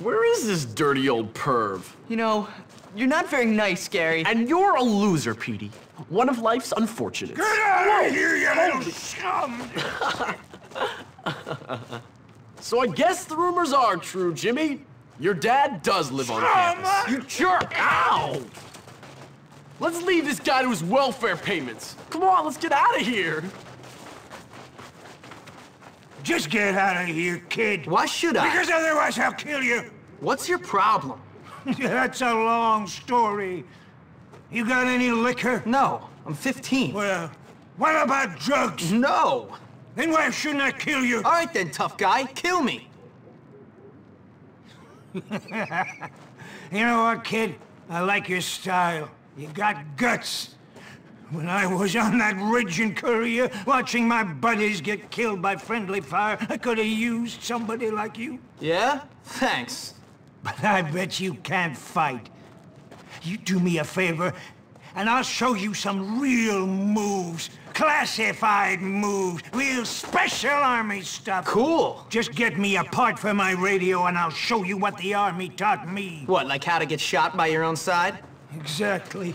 Where is this dirty old perv? You know, you're not very nice, Gary. And you're a loser, Petey. One of life's unfortunates. Get out of here, you little scum! So I guess the rumors are true, Jimmy. Your dad does live on campus. You jerk! Ow! Let's leave this guy to his welfare payments. Come on, let's get out of here. Just get out of here, kid. Why should I? Because otherwise I'll kill you. What's your problem? That's a long story. You got any liquor? No, I'm 15. Well, what about drugs? No! Then why shouldn't I kill you? All right then, tough guy, kill me. You know what, kid? I like your style. You got guts. When I was on that ridge in Korea, watching my buddies get killed by friendly fire, I could have used somebody like you. Yeah? Thanks. But I bet you can't fight. You do me a favor, and I'll show you some real moves. Classified moves. Real special army stuff. Cool. Just get me a part for my radio, and I'll show you what the army taught me. What, like how to get shot by your own side? Exactly.